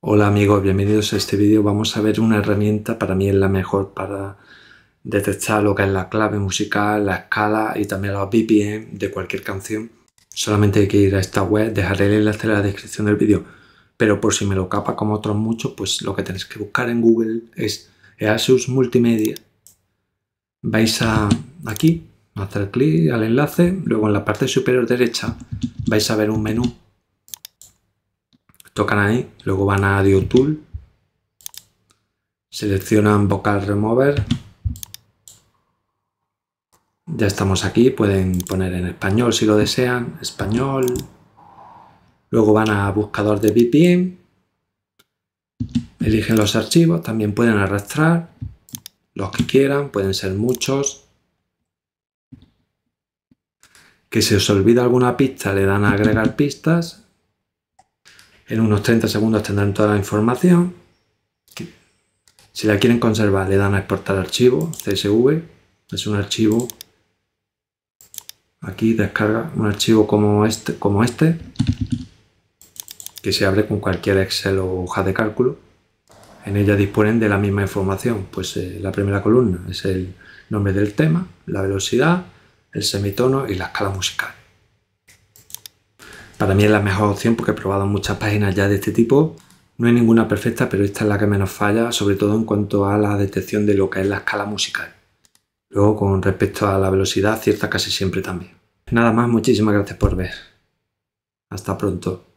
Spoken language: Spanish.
Hola amigos, bienvenidos a este vídeo. Vamos a ver una herramienta, para mí es la mejor para detectar lo que es la clave musical, la escala y también los BPM de cualquier canción. Solamente hay que ir a esta web, dejaré el enlace en la descripción del vídeo. Pero por si me lo capa como otros muchos, pues lo que tenéis que buscar en Google es Asus Multimedia. Vais a aquí, hacer clic al enlace, luego en la parte superior derecha vais a ver un menú tocan ahí, luego van a Audio Tool, seleccionan Vocal Remover, ya estamos aquí, pueden poner en español si lo desean, español, luego van a buscador de VPN, eligen los archivos, también pueden arrastrar los que quieran, pueden ser muchos, que si os olvida alguna pista le dan a agregar pistas en unos 30 segundos tendrán toda la información. Si la quieren conservar, le dan a exportar archivo, CSV. Es un archivo. Aquí descarga un archivo como este, como este que se abre con cualquier Excel o hoja de cálculo. En ella disponen de la misma información. Pues eh, la primera columna es el nombre del tema, la velocidad, el semitono y la escala musical. Para mí es la mejor opción porque he probado muchas páginas ya de este tipo. No hay ninguna perfecta, pero esta es la que menos falla, sobre todo en cuanto a la detección de lo que es la escala musical. Luego, con respecto a la velocidad, cierta casi siempre también. Nada más, muchísimas gracias por ver. Hasta pronto.